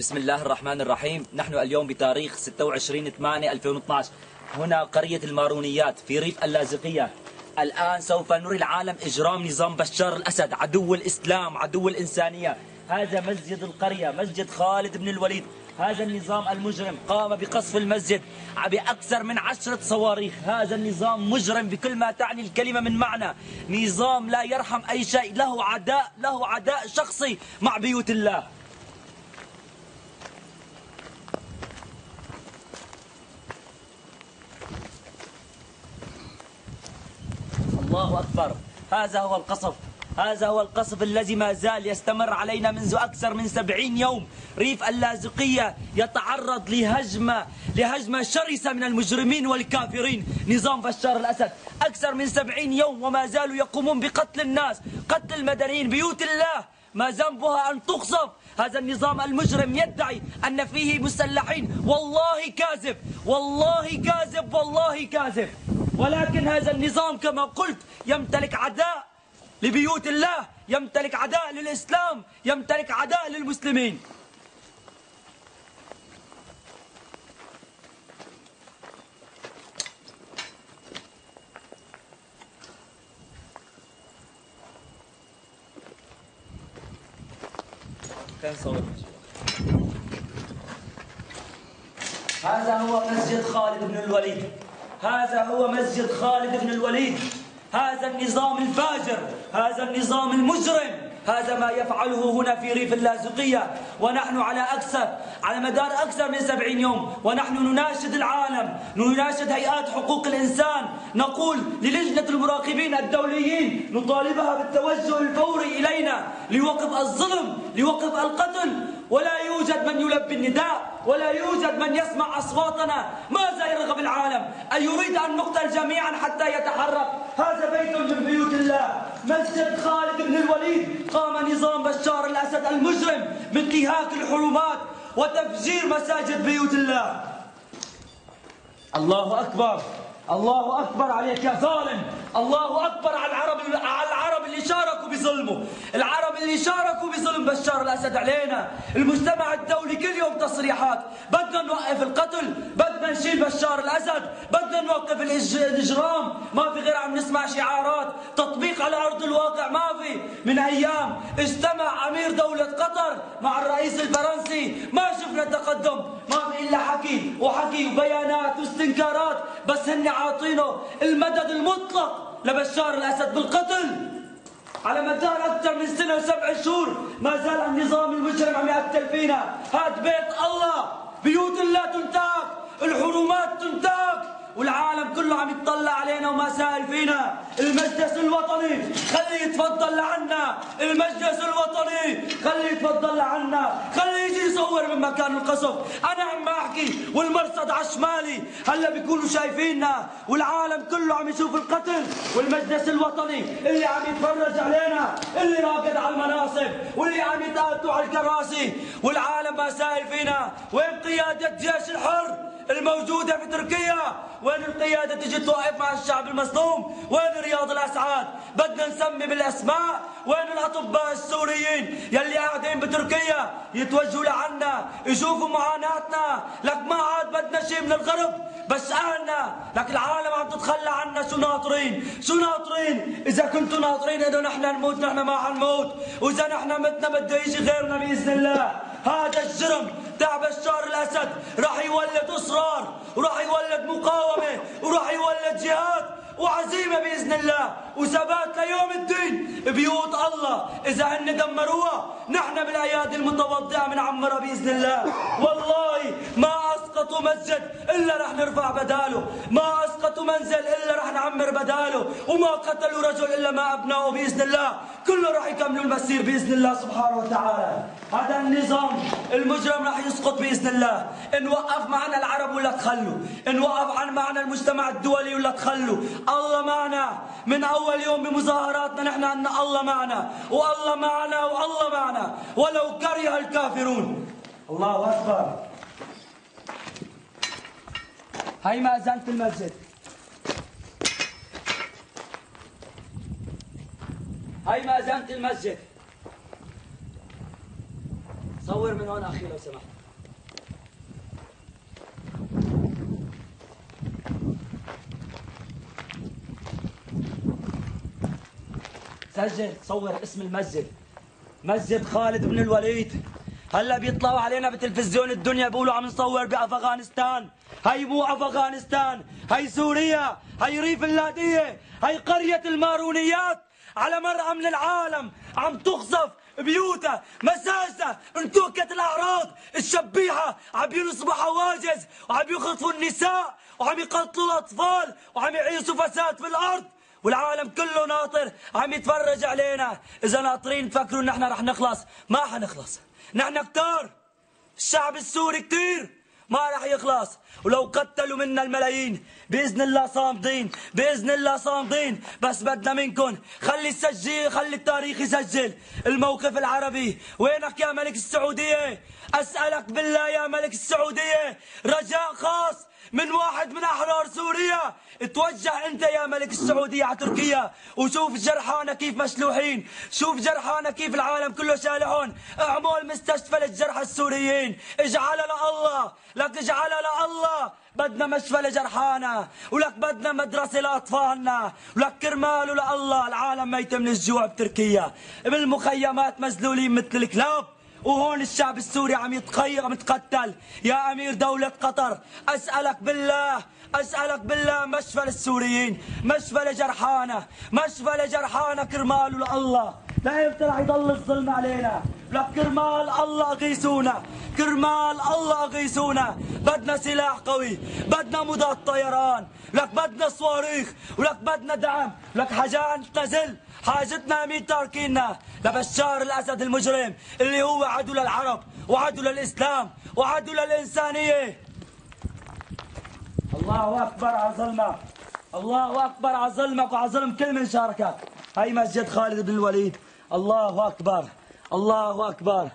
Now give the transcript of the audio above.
بسم الله الرحمن الرحيم. نحن اليوم بتاريخ 26 8 2012 هنا قرية المارونيات في ريف اللاذقية. الآن سوف نري العالم إجرام نظام بشار الأسد عدو الإسلام عدو الإنسانية. هذا مسجد القرية مسجد خالد بن الوليد. هذا النظام المجرم قام بقصف المسجد بأكثر من عشرة صواريخ. هذا النظام مجرم بكل ما تعني الكلمة من معنى. نظام لا يرحم أي شيء له عداء له عداء شخصي مع بيوت الله. الله أكبر. هذا هو القصف. هذا هو القصف الذي ما زال يستمر علينا منذ أكثر من سبعين يوم. ريف اللاذقية يتعرض لهجمة لهجمة شرسة من المجرمين والكافرين. نظام بشار الأسد. أكثر من سبعين يوم وما زالوا يقومون بقتل الناس. قتل المدنيين. بيوت الله. ما ذنبها أن تقصف. هذا النظام المجرم يدعي أن فيه مسلحين. والله كاذب. والله كاذب. والله كاذب. ولكن هذا النظام كما قلت يمتلك عداء لبيوت الله يمتلك عداء للإسلام يمتلك عداء للمسلمين. هذا هو مسجد خالد بن الوليد. هذا هو مسجد خالد بن الوليد. هذا النظام الفاجر. هذا النظام المجرم. هذا ما يفعله هنا في ريف اللاذقية. ونحن على أكثر على مدار أكثر من سبعين يوم. ونحن نناشد العالم. نناشد هيئات حقوق الإنسان. نقول للجنة المراقبين الدوليين نطالبها بالتوجه الفوري إلينا. لوقف الظلم لوقف القتل ولا يوجد من يلبي النداء ولا يوجد من يسمع أصواتنا. ماذا يرغب العالم؟ أن يريد أن نقتل جميعا حتى يتحرك؟ هذا بيت من بيوت الله. مسجد خالد بن الوليد. قام نظام بشار الأسد المجرم بانتهاك الحرمات وتفجير مساجد بيوت الله. الله أكبر. الله أكبر عليك يا ظالم. الله أكبر على العرب على العرب. بظلمه. العرب اللي شاركوا بظلم بشار الأسد علينا. المجتمع الدولي كل يوم تصريحات. بدنا نوقف القتل بدنا نشيل بشار الأسد بدنا نوقف الإجرام. ما في غير عم نسمع شعارات. تطبيق على أرض الواقع ما في. من أيام اجتمع أمير دولة قطر مع الرئيس الفرنسي. ما شفنا تقدم. ما في إلا حكي وحكي وبيانات واستنكارات. بس هن عاطينه المدد المطلق لبشار الأسد بالقتل. على مدار أكثر من سنة وسبع شهور ما زال النظام المجرم عم يقتل فينا. هاد بيت الله. بيوت الله تنتهك. الحرمات تنتهك. والعالم كله عم يتطلع علينا وما سائل فينا. المجلس الوطني خليه يتفضل لعنا. المجلس الوطني خليه يتفضل لعنا. خليه يجي يصور من مكان القصف. أنا عم بحكي والمرصد على شمالي هلا بيكونوا شايفيننا. والعالم كله عم يشوف القتل. والمجلس الوطني اللي عم يتفرج علينا اللي راقد على المناصب واللي عم يتقاتلوا على الكراسي. والعالم ما سائل فينا. وين قيادة جيش الحر. الموجودة في تركيا. وين القيادة تجي توقف مع الشعب المظلوم وين رياض الأسعاد؟ بدنا نسمي بالأسماء. وين الأطباء السوريين يلي قاعدين بتركيا؟ يتوجهوا لعنا يشوفوا معاناتنا. لك ما عاد بدنا شيء من الغرب بس أهلنا. لك العالم عم تتخلى عنا. شو ناطرين؟ شو ناطرين؟ إذا كنتوا ناطرين إنه نحن نموت نحن ما حنموت. وإذا نحن متنا بده يجي غيرنا بإذن الله. هذا الجرم تاع بشار الأسد راح يولد إصرار وراح يولد مقاومة وراح يولد جهاد وعزيمة بإذن الله. وثبات ليوم الدين بيوت الله. إذا هن دمروها نحن بالأيادي المتوضعه بنعمرها بإذن الله. والله ما اسقطوا مسجد إلا رح نرفع بداله. ما اسقطوا منزل إلا رح نعمر بداله. وما قتلوا رجل إلا ما ابنائه بإذن الله. كله رح يكملوا المسير بإذن الله سبحانه وتعالى. هذا النظام المجرم رح يسقط بإذن الله. إن وقف معنا العرب ولا تخلوا. إن وقف عن معنا المجتمع الدولي ولا تخلوا. الله معنا. من أول يوم بمظاهراتنا نحن أن الله معنا. والله معنا والله معنا. ولو كره الكافرون. الله أكبر. هاي مأذنة المسجد. هاي مأذنة المسجد. صور من هون أخي لو سمحت. سجل صور اسم المسجد. مسجد خالد بن الوليد. هلا بيطلعوا علينا بتلفزيون الدنيا بيقولوا عم نصور بأفغانستان. هي مو أفغانستان هي سوريا هي ريف اللادية هي قرية المارونيات. على مرأى من العالم عم تخصف بيوتها مساجدها انتهكت الأعراض الشبيحة. عم ينصبوا حواجز وعم يخطفوا النساء وعم يقتلوا الأطفال وعم يعيشوا فساد في الأرض والعالم كله ناطر عم يتفرج علينا. إذا ناطرين تفكروا إن إحنا رح نخلص. ما حنخلص نحن كتار. الشعب السوري كتير. ما رح يخلص. ولو قتلوا منا الملايين بإذن الله صامدين. بإذن الله صامدين. بس بدنا منكم. خلي السجل خلي التاريخ يسجل. الموقف العربي. وينك يا ملك السعودية؟ أسألك بالله يا ملك السعودية. رجاء خاص. من واحد من أحرار سوريا. توجه أنت يا ملك السعودية على تركيا وشوف جرحانا كيف مشلوحين. شوف جرحانا كيف العالم كله شالحون. اعمل مستشفى للجرحى السوريين. اجعلها لله. لك اجعلها لله. بدنا مشفى لجرحانا. ولك بدنا مدرسة لأطفالنا. ولك كرمال لله. العالم ميت من الجوع بتركيا. بالمخيمات مذلولين مثل الكلاب. وهون الشعب السوري عم يتخير عم يتقتل. يا أمير دولة قطر أسألك بالله أسألك بالله مشفى للسوريين مشفى لجرحانا مشفى لجرحانا كرمال لله. لا إمتى رح يضل الظلم علينا. لك كرمال الله غيثونا كرمال الله غيثونا بدنا سلاح قوي بدنا مضاد طيران لك بدنا صواريخ ولك بدنا دعم. لك حاجات نزل حاجتنا مين تاركينا لبشار الأسد المجرم اللي هو عدو للعرب وعدو للإسلام وعدو للإنسانية. الله أكبر على ظلمك. الله أكبر على ظلمك وعلى ظلم كل من شاركك. هي مسجد خالد بن الوليد. الله أكبر. الله أكبر.